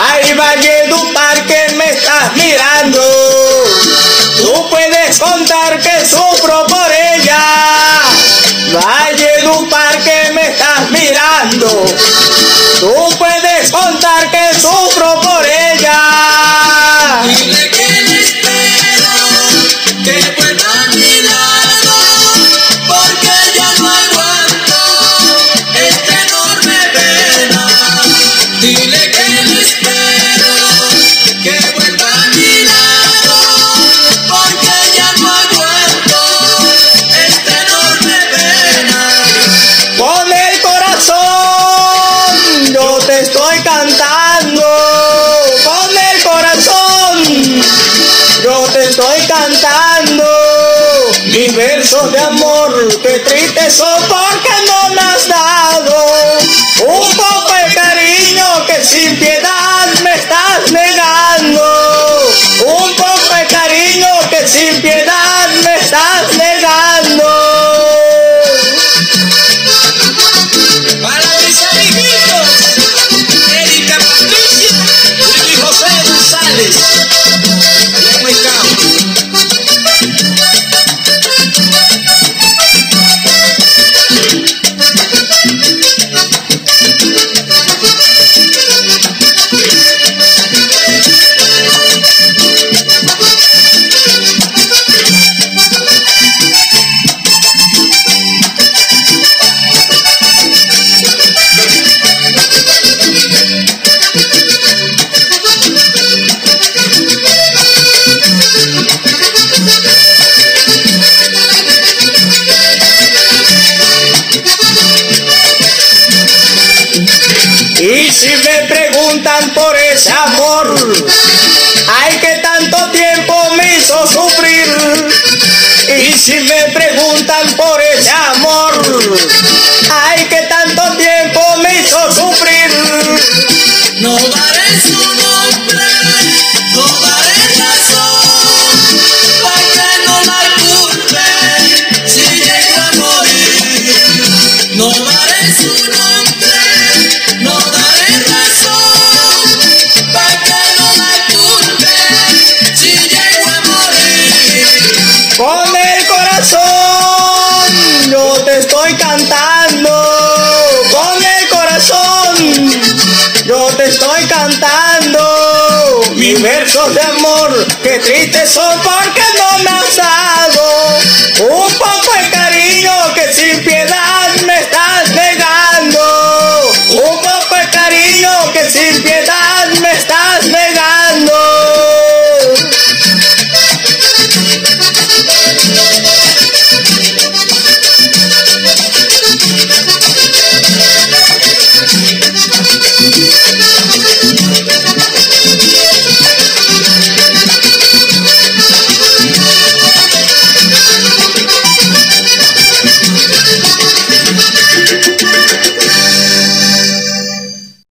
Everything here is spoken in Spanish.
Ay, Valledupar que me estás mirando. Tú puedes contar que sufro por ella. Valledupar que me estás mirando. Tú puedes cantando. Mis versos de amor, que triste son porque no me has dado. Un poco de cariño que sin piedad me estás negando. Un poco de cariño que sin piedad me estás negando. Para mis amiguitos, Erika Patricia y José González. Y si me preguntan por ese amor, ay que tanto tiempo me hizo sufrir. Y si me preguntan por ese amor, ay que tanto tiempo me hizo sufrir. No versos de amor, que tristes son porque no